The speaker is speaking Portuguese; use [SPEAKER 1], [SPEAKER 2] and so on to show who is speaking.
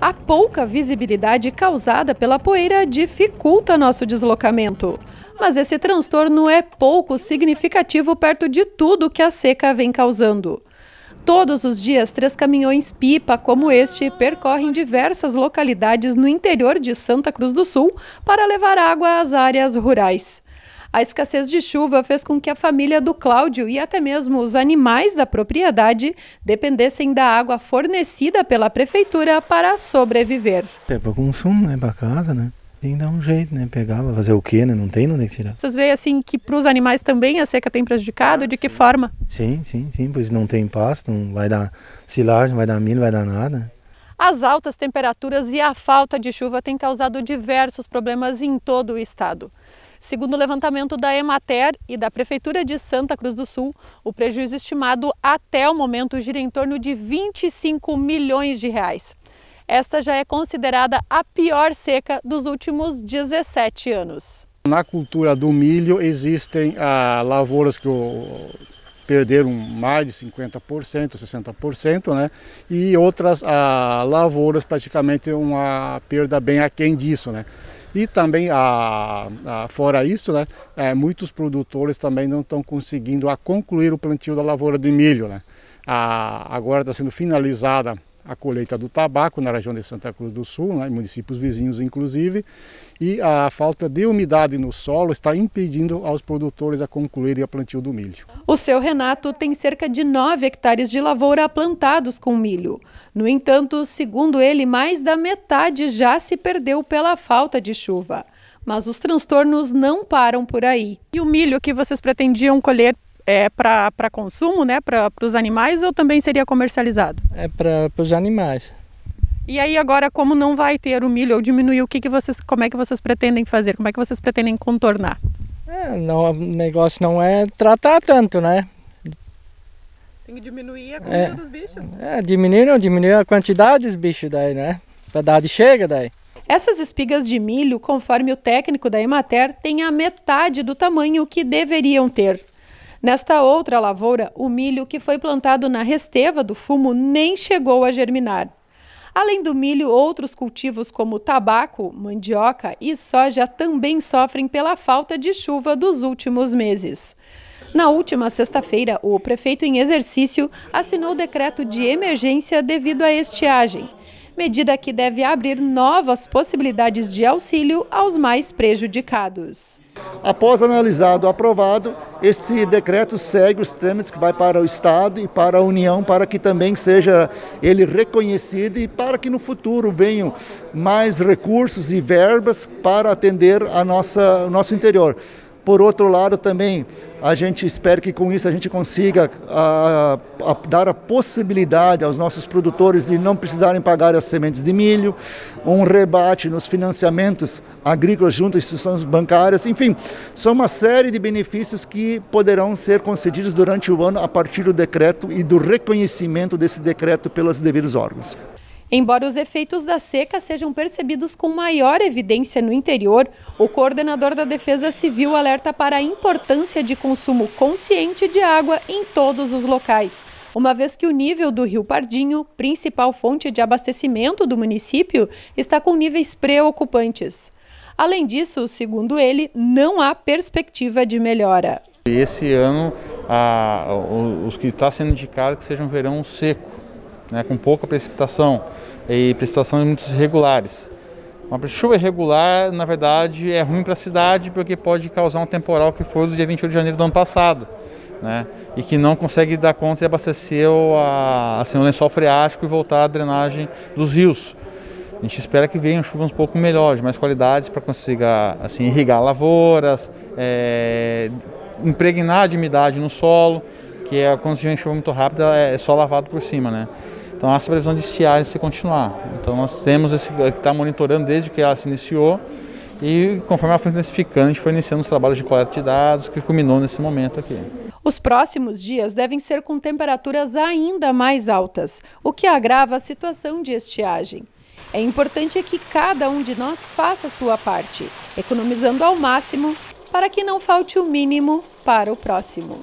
[SPEAKER 1] A pouca visibilidade causada pela poeira dificulta nosso deslocamento. Mas esse transtorno é pouco significativo perto de tudo que a seca vem causando. Todos os dias, três caminhões-pipa como este percorrem diversas localidades no interior de Santa Cruz do Sul para levar água às áreas rurais. A escassez de chuva fez com que a família do Cláudio e até mesmo os animais da propriedade dependessem da água fornecida pela prefeitura para sobreviver.
[SPEAKER 2] É para consumo, né? Para casa, né? Tem que dar um jeito, né? Pegar, fazer o quê, né? Não tem onde tirar.
[SPEAKER 1] Vocês veem assim que para os animais também a seca tem prejudicado? De que forma?
[SPEAKER 2] Sim, sim, sim. Pois não tem pasto, não vai dar silagem, não vai dar milho, não vai dar nada.
[SPEAKER 1] As altas temperaturas e a falta de chuva têm causado diversos problemas em todo o estado. Segundo o levantamento da Emater e da Prefeitura de Santa Cruz do Sul, o prejuízo estimado até o momento gira em torno de 25 milhões de reais. Esta já é considerada a pior seca dos últimos 17 anos.
[SPEAKER 3] Na cultura do milho existem ah, lavouras que perderam mais de 50%, 60%, né? E outras ah, lavouras praticamente uma perda bem aquém disso, né? E também, a, a, fora isso, né, é, muitos produtores também não estão conseguindo a concluir o plantio da lavoura de milho. Né? A, agora está sendo finalizada a colheita do tabaco na região de Santa Cruz do Sul, né, municípios vizinhos inclusive, e a falta de umidade no solo está impedindo aos produtores a concluírem a plantio do milho.
[SPEAKER 1] O seu Renato tem cerca de 9 hectares de lavoura plantados com milho. No entanto, segundo ele, mais da metade já se perdeu pela falta de chuva. Mas os transtornos não param por aí. E o milho que vocês pretendiam colher é para consumo, né, para os animais, ou também seria comercializado?
[SPEAKER 4] É para os animais.
[SPEAKER 1] E aí agora, como não vai ter o milho ou diminuir, o que, que vocês, como é que vocês pretendem fazer? Como é que vocês pretendem contornar?
[SPEAKER 4] É, não, o negócio não é tratar tanto, né?
[SPEAKER 1] Tem que diminuir a comida é, dos bichos.
[SPEAKER 4] É, diminuir não, diminuir a quantidade dos bichos daí, né? Para dar de chega daí.
[SPEAKER 1] Essas espigas de milho, conforme o técnico da Emater, têm a metade do tamanho que deveriam ter. Nesta outra lavoura, o milho que foi plantado na resteva do fumo nem chegou a germinar. Além do milho, outros cultivos como tabaco, mandioca e soja também sofrem pela falta de chuva dos últimos meses. Na última sexta-feira, o prefeito em exercício assinou o decreto de emergência devido à estiagem medida que deve abrir novas possibilidades de auxílio aos mais prejudicados.
[SPEAKER 5] Após analisado e aprovado, esse decreto segue os trâmites que vai para o Estado e para a União, para que também seja ele reconhecido e para que no futuro venham mais recursos e verbas para atender a nossa, o nosso interior. Por outro lado, também a gente espera que com isso a gente consiga a, a, dar a possibilidade aos nossos produtores de não precisarem pagar as sementes de milho, um rebate nos financiamentos agrícolas junto às instituições bancárias, enfim, são uma série de benefícios que poderão ser concedidos durante o ano a partir do decreto e do reconhecimento desse decreto pelos devidos órgãos.
[SPEAKER 1] Embora os efeitos da seca sejam percebidos com maior evidência no interior, o coordenador da Defesa Civil alerta para a importância de consumo consciente de água em todos os locais, uma vez que o nível do Rio Pardinho, principal fonte de abastecimento do município, está com níveis preocupantes. Além disso, segundo ele, não há perspectiva de melhora.
[SPEAKER 6] Esse ano, os que está sendo indicado que seja um verão seco né, com pouca precipitação e precipitações muito irregulares. Uma chuva irregular, na verdade, é ruim para a cidade porque pode causar um temporal que foi do dia 28 de janeiro do ano passado, né, e que não consegue dar conta de abastecer o, a, assim, o lençol freático e voltar à drenagem dos rios. A gente espera que venham chuvas um pouco melhores, de mais qualidade, para conseguir assim, irrigar lavouras, é, impregnar de umidade no solo, que é, quando vem chuva muito rápida é só lavado por cima, né? Então, essa previsão de estiagem se continuar. Então, nós temos esse que está monitorando desde que ela se iniciou e conforme ela foi intensificando, a gente foi iniciando os trabalhos de coleta de dados que culminou nesse momento aqui.
[SPEAKER 1] Os próximos dias devem ser com temperaturas ainda mais altas, o que agrava a situação de estiagem. É importante que cada um de nós faça a sua parte, economizando ao máximo para que não falte o mínimo para o próximo.